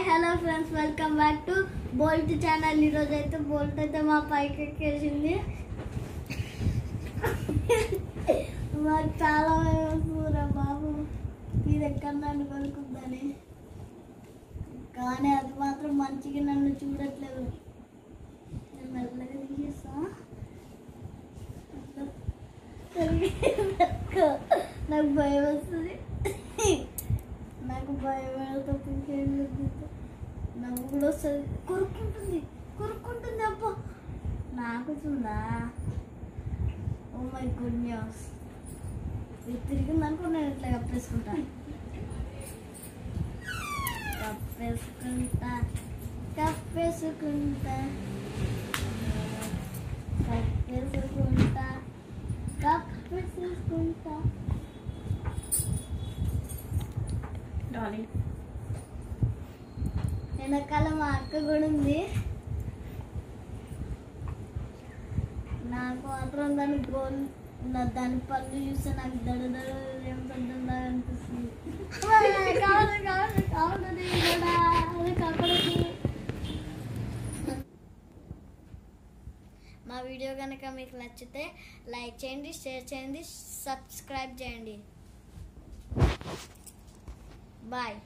Hi hello friends welcome back to Bolt channel ఈరోజు అయితే bolt అయితే మా పైకి ఎక్కేసింది. మాకు చాలా భయమేస్తుందిరా బాబు. ఇది ఎక్కడ నన్ను కొనుక్కుందని కానీ అది మాత్రం మంచిగా నన్ను చూడట్లేదు. నేను మెల్లగా తీసేస్తా నాకు భయం వస్తుంది. నాకు భయం వేస్తే నవ్వు కూడా వస్తుంది కొరుక్కుంటుంది. కొరుక్కుంటుంది అబ్బా. నాకు చూడా. ఓ మై గుడ్ న్యూస్ ఇది తిరిగిందనుకో నేను ఇట్లా కప్పేసుకుంటాను కప్పేసుకుంటా. కప్పేసుకుంటా. కప్పేసుకుంటా. కప్పేసుకుంటా. డాలీ వెనకాల మా అక్క కూడా ఉంది. నాకు మాత్రం దాని గోల్ దాని పళ్ళు చూస్తే నాకు దడ ఏం పెద్దలా అనిపిస్తుంది. కావాలి కావాలి కావాలి మా వీడియో కనుక మీకు నచ్చితే లైక్ చేయండి షేర్ చేయండి సబ్స్క్రైబ్ చేయండి. బాయ్.